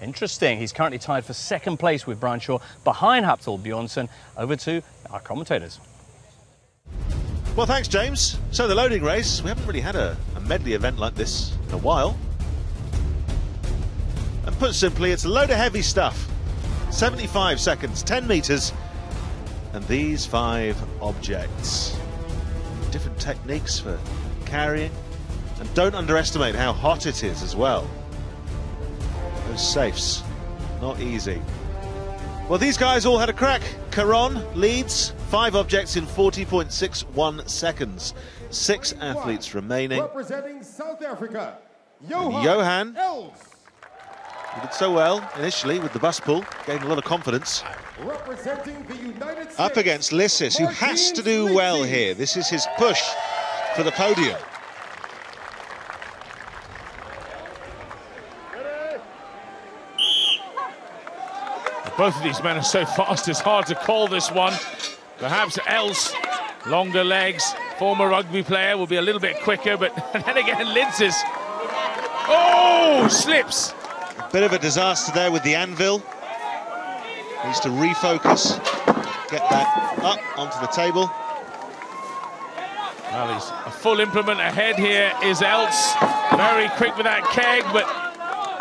Interesting. He's currently tied for second place with Brian Shaw behind Hafthor Bjornsson. Over to our commentators. Well, thanks, James. So the loading race, we haven't really had a, a medley event like this in a while. And put simply, it's a load of heavy stuff. 75 seconds, 10 metres, and these five objects. Different techniques for carrying, and don't underestimate how hot it is as well. Those safes, not easy. Well, these guys all had a crack. Caron leads, five objects in 40.61 seconds. Six athletes remaining. Representing South Africa, Johan, Johan He did so well initially with the bus pull, gained a lot of confidence. Representing the United States, Up against Licis, who has to do well here. This is his push for the podium. Both of these men are so fast, it's hard to call this one. Perhaps Els, longer legs, former rugby player, will be a little bit quicker, but then again, Licis. Oh, slips. A bit of a disaster there with the anvil. Needs to refocus, get that up onto the table. Well, he's a full implement ahead here is Els. Very quick with that keg, but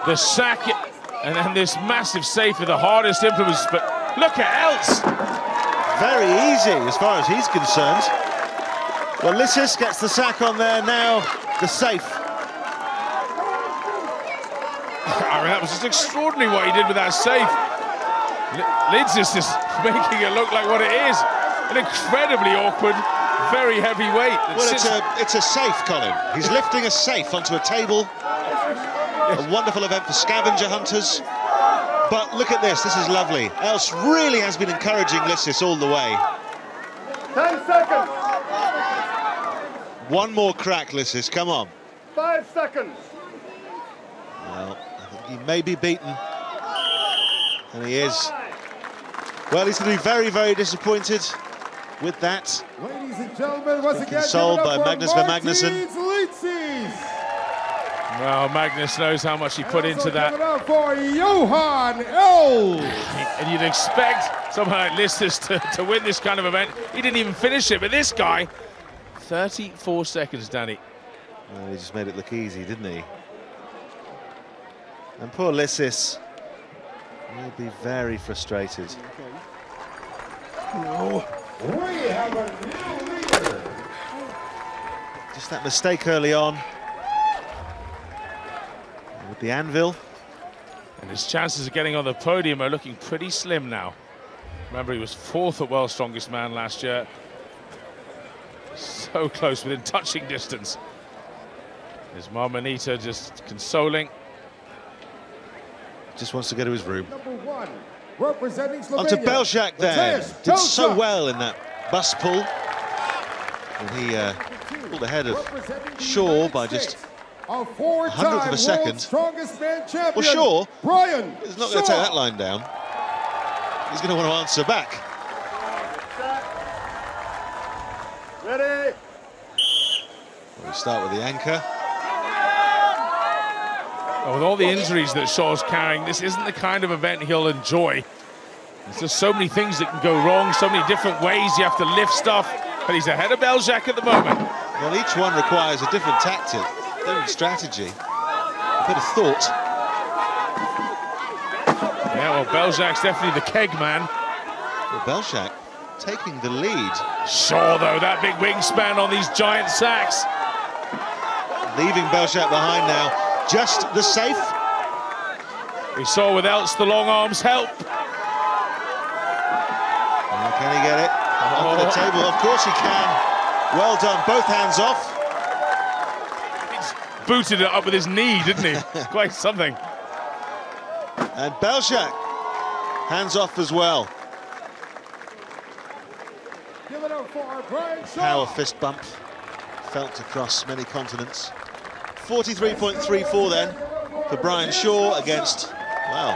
the sack and then this massive safe are the hardest implements. But look at Els. Very easy as far as he's concerned. Well, Licis gets the sack on there now, the safe. I mean, that was just extraordinary what he did with that safe. Licis is just making it look like what it is. An incredibly awkward, very heavy weight. Well, it's a, it's a safe, Colin. He's lifting a safe onto a table. A wonderful event for scavenger hunters. But look at this, this is lovely. Els really has been encouraging Licis all the way. 10 seconds. One more crack, Licis, come on. Five seconds. Well, I think he may be beaten. And he is. Well, he's going to be very, very disappointed with that. Ladies and gentlemen, once again, Consoled by Magnus Ver Magnusson. Well, Magnus knows how much he put into that. Up for Johan Els. And you'd expect someone like Licis to, to win this kind of event. He didn't even finish it, but this guy, 34 seconds, Danny. Well, he just made it look easy, didn't he? And poor Licis will be very frustrated. No. Oh. We have a new leader. Just that mistake early on. With the anvil. And his chances of getting on the podium are looking pretty slim now. Remember, he was fourth at World's Strongest Man last year. So close, within touching distance. His mom Anita just consoling. Just wants to go to his room. Number one, representing Slovenia. Onto Belshak then. Mateusz Did so well in that bus pull. And he uh, pulled ahead of Shaw by just A four-time hundredth of a second. world's strongest man champion. Well, Shaw Brian is not going to take that line down. He's going to want to answer back. Ready? We start with the anchor. Oh, with all the injuries that Shaw's carrying, this isn't the kind of event he'll enjoy. There's just so many things that can go wrong, so many different ways you have to lift stuff. But he's ahead of Belshak at the moment. Well, each one requires a different tactic, strategy, a bit of thought. Yeah, well, Belshak's definitely the keg man. Well, Belshak taking the lead. Sure, though, that big wingspan on these giant sacks. Leaving Belshak behind now. Just the safe. We saw with Els the long arms help. Oh, can he get it? Onto the oh. table, of course he can. Well done, both hands off. Booted it up with his knee, didn't he? Quite something. And Belshak, hands off as well. Give it up for Brian Power fist bump, felt across many continents. 43.34 then for Brian Shaw against, wow,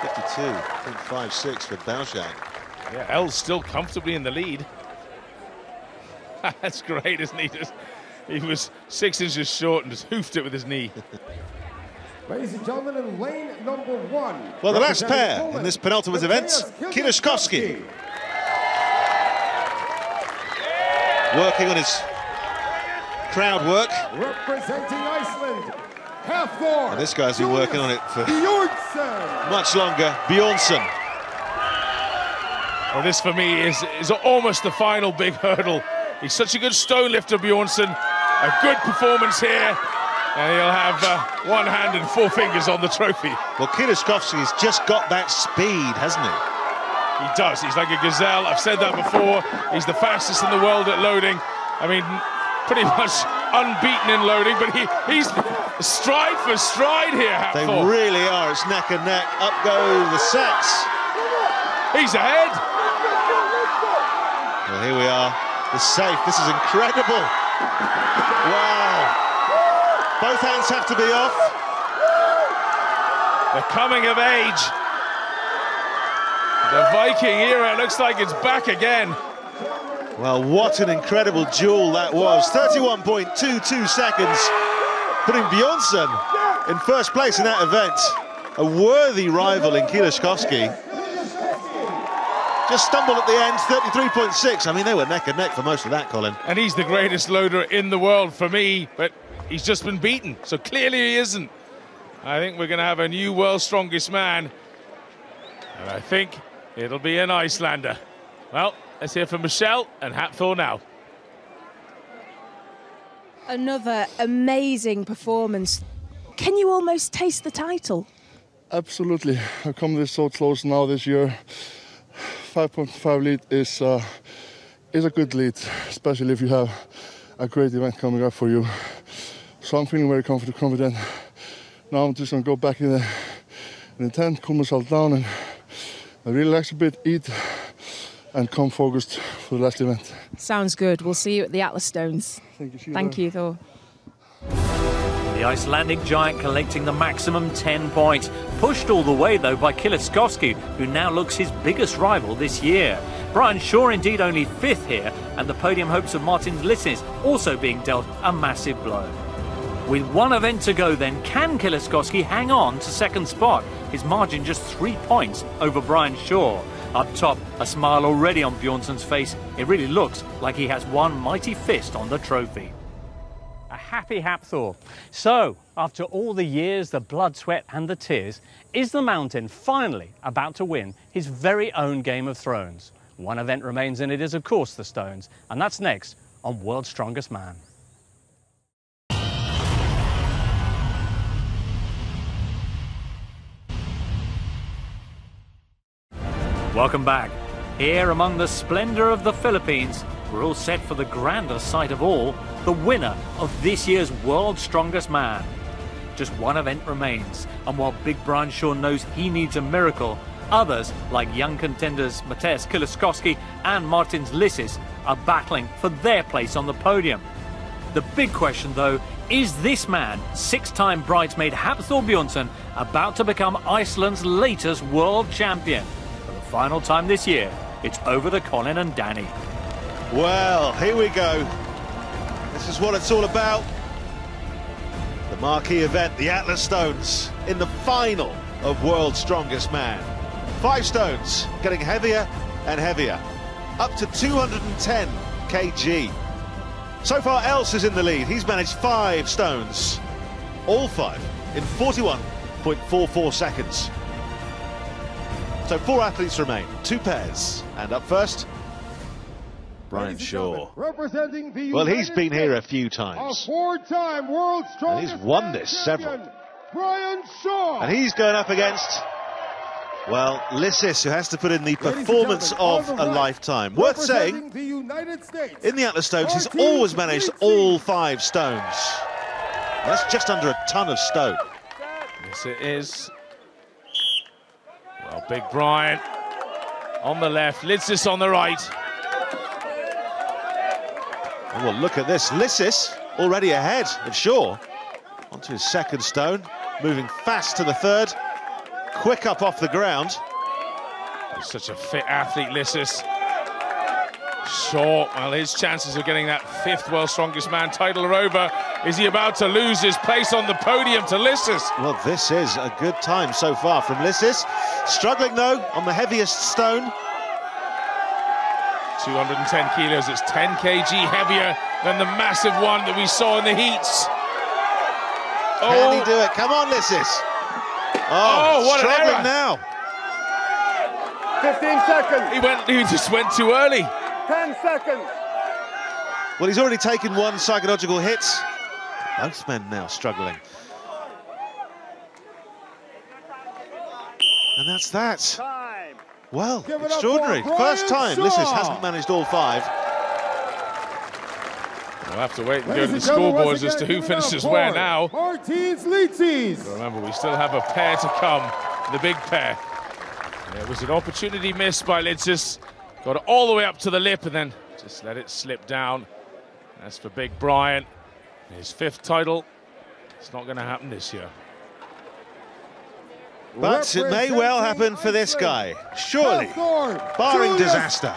52.56 for Belshak. Yeah, Els still comfortably in the lead. That's great, isn't he? Just, he was six inches short and just hoofed it with his knee. Ladies and gentlemen, in lane number one. Well, the last pair Poland, in this penultimate event, Mateusz Working on his crowd work. Representing Iceland, Hafthor. And this guy's been working on it for Bjornsson. much longer. Bjornsson. Well, this for me is, is almost the final big hurdle. He's such a good stone lifter, Bjornsson. A good performance here. And he'll have uh, one hand and four fingers on the trophy. Well, Kieliszkowski's just got that speed, hasn't he? He does. He's like a gazelle. I've said that before. He's the fastest in the world at loading. I mean, pretty much unbeaten in loading, but he, he's stride for stride here, They Hapthorne. really are. It's neck and neck. Up go the sets. He's ahead. Well, here we are. The safe. This is incredible. Wow. Both hands have to be off. The coming of age. The Viking era looks like it's back again. Well, what an incredible duel that was. 31.22 seconds, putting Bjornsson in first place in that event. A worthy rival in Kieliszkowski. Just stumbled at the end, 33.6. I mean, they were neck and neck for most of that, Colin. And he's the greatest loader in the world for me, but he's just been beaten, so clearly he isn't. I think we're going to have a new world's strongest man, and I think it'll be an Icelander. Well, let's hear from Michelle and Hafthor now. Another amazing performance. Can you almost taste the title? Absolutely. I've come this so close now this year. 5.5 lead is uh, is a good lead, especially if you have a great event coming up for you. So I'm feeling very confident. confident. Now I'm just gonna go back in the, in the tent, cool myself down, and relax a bit, eat, and come focused for the last event. Sounds good. We'll see you at the Atlas Stones. Thank you. Thank you, Thor. The Icelandic giant collecting the maximum 10 points. Pushed all the way, though, by Kieliszkowski, who now looks his biggest rival this year. Brian Shaw indeed only fifth here, and the podium hopes of Martin Licis also being dealt a massive blow. With one event to go, then, can Kieliszkowski hang on to second spot? His margin just three points over Brian Shaw. Up top, a smile already on Bjornsson's face. It really looks like he has one mighty fist on the trophy. Happy Hafthor. So, after all the years, the blood, sweat, and the tears, is the Mountain finally about to win his very own Game of Thrones? One event remains, and it is, of course, the Stones. And that's next on World's Strongest Man. Welcome back. Here among the splendor of the Philippines, we're all set for the grandest sight of all, the winner of this year's World's Strongest Man. Just one event remains, and while Big Brian Shaw knows he needs a miracle, others, like young contenders Mateusz Kieliszkowski and Martins Licis, are battling for their place on the podium. The big question, though, is this man, six-time bridesmaid Hafthor Bjornsson, about to become Iceland's latest world champion? For the final time this year, it's over to Colin and Danny. Well, here we go. This is what it's all about. The marquee event, the Atlas Stones, in the final of World's Strongest Man. Five stones, getting heavier and heavier, up to 210 kg. So far, Els is in the lead. He's managed five stones, all five, in 41.44 seconds. So four athletes remain, two pairs. And up first, Brian Shaw. Representing the Well, he's United been here a few times. four-time world And he's won this champion, several. Brian Shaw. And he's going up against, well, Licis, who has to put in the Ladies performance of on a right, lifetime. Worth saying, the United States, in the Atlas Stones, he's always managed all five stones. That's just under a ton of stone. Yes, it is. Well, Big Brian on the left, Licis on the right. Oh, well, look at this. Licis already ahead of Shaw. Onto his second stone, moving fast to the third. Quick up off the ground. He's such a fit athlete, Licis. Shaw, well, his chances of getting that fifth world strongest man title are over. Is he about to lose his place on the podium to Licis? Well, this is a good time so far from Licis. Struggling, though, on the heaviest stone. 210 kilos, it's 10 kg heavier than the massive one that we saw in the heats. Can he oh. do it? Come on, Licis. Oh, Oh, what an error. now. 15 seconds. He went. He just went too early. 10 seconds. Well, he's already taken one psychological hit. Both men now struggling. And that's that. Well, Give extraordinary. First time Licis hasn't managed all five. We'll have to wait and go to the and gentlemen, scoreboards as to who give it up finishes where now. Martins Licis. Remember, we still have a pair to come, the big pair. It was an opportunity missed by Licis. Got it all the way up to the lip and then just let it slip down. That's for Big Brian. His fifth title. It's not going to happen this year. But it may well happen for this guy. Surely, barring disaster.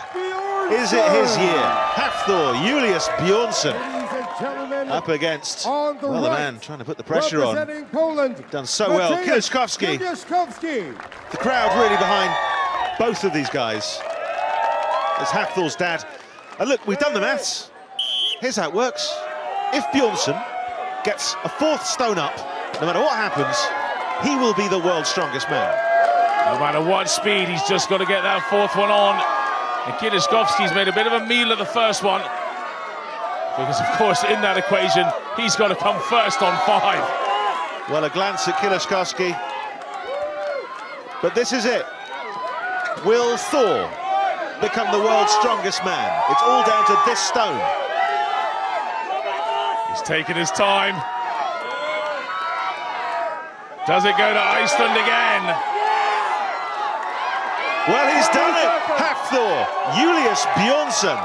Is it his year? Hafthor, Julius Bjornsson Ladies and gentlemen, up against, on the well, the man trying to put the pressure on. Poland, Done so well. Mateusz. Kieliszkowski. The crowd really behind both of these guys. as Hafthor's dad. And look, we've done the maths. Here's how it works. If Bjornsson gets a fourth stone up, no matter what happens, he will be the world's strongest man. No matter what speed, he's just got to get that fourth one on. And Kieliszkowski's made a bit of a meal of the first one. Because, of course, in that equation, he's got to come first on five. Well, a glance at Kieliszkowski. But this is it. Will Thor become the world's strongest man? It's all down to this stone. He's taking his time. Does it go to Iceland again? Well, he's done it. Hafthor, Julius Bjornsson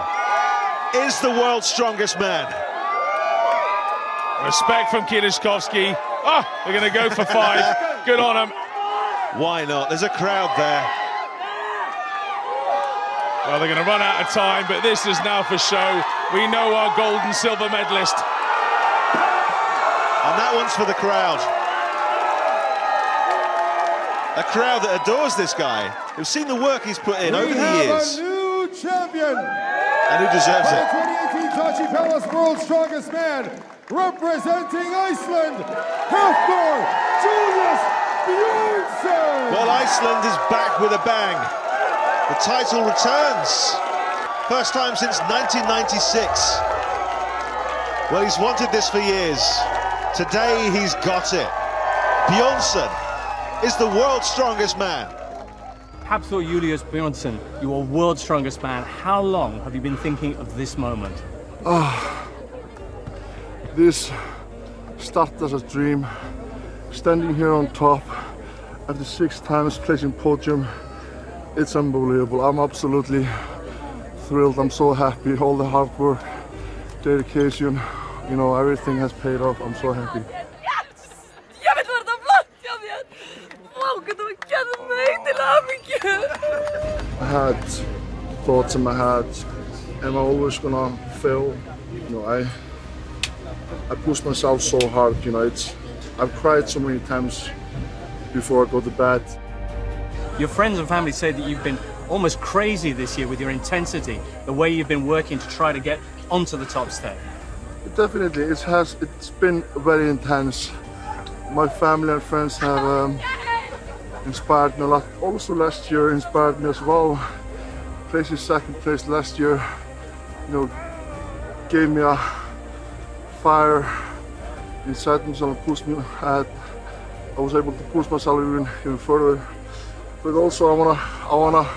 is the world's strongest man. Respect from Kieliszkowski. Oh, they're going to go for five. Good on him. Why not? There's a crowd there. Well, they're going to run out of time, but this is now for show. We know our gold and silver medalist. And that one's for the crowd. A crowd that adores this guy, who've seen the work he's put in we over the years. a new champion. And who deserves it. the it. 2018 Tachi Palace World's Strongest Man, representing Iceland, Hafthor Julius Bjornsson. Well, Iceland is back with a bang. The title returns. First time since 1996. Well, he's wanted this for years. Today, he's got it. Bjornsson is the world's strongest man. Hafthor Julius Bjornsson, you are world's strongest man. How long have you been thinking of this moment? Ah, this started as a dream. Standing here on top after six times placing podium, it's unbelievable. I'm absolutely thrilled. I'm so happy. All the hard work, dedication, you know, everything has paid off. I'm so happy. Had thoughts in my head, am I always gonna fail? You know, I I push myself so hard, you know, it's I've cried so many times before I go to bed. Your friends and family say that you've been almost crazy this year with your intensity, the way you've been working to try to get onto the top step. Definitely, it has. It's been very intense. My family and friends have um, inspired me a lot. Also, last year inspired me as well. Placing second place last year, you know, gave me a fire inside me, and pushed me. I, I was able to push myself even even further. But also, I wanna, I wanna,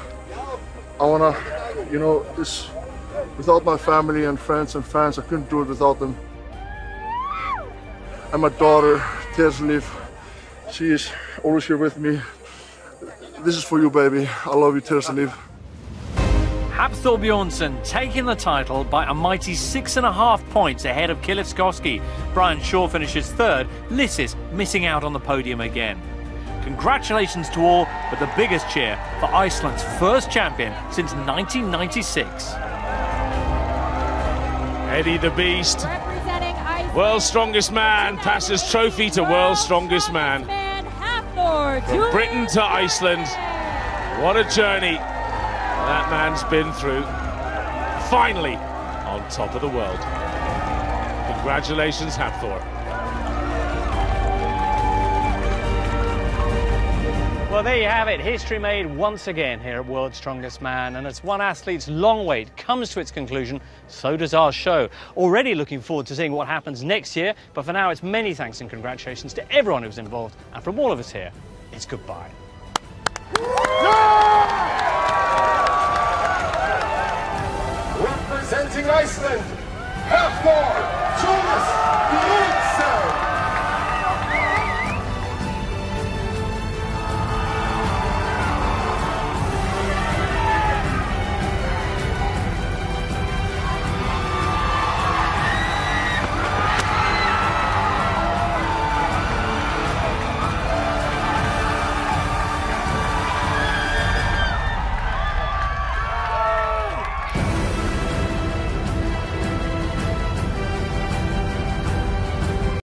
I wanna, you know, this. Without my family and friends and fans, I couldn't do it without them. And my daughter, Tersliv, she is always here with me. This is for you, baby. I love you, Tersliv. Hafthor Bjornsson taking the title by a mighty six and a half points ahead of Kieliszkowski. Brian Shaw finishes third. Licis missing out on the podium again. Congratulations to all, but the biggest cheer for Iceland's first champion since 1996. Eddie the Beast, world's strongest man, passes trophy to world's strongest man. From Britain to Iceland, what a journey that man's been through. Finally on top of the world. Congratulations, Hafthor. Well, there you have it. History made once again here at World's Strongest Man. And as one athlete's long wait comes to its conclusion, so does our show. Already looking forward to seeing what happens next year. But for now, it's many thanks and congratulations to everyone who's involved. And from all of us here, it's goodbye. Representing Iceland, Hafthor Jonas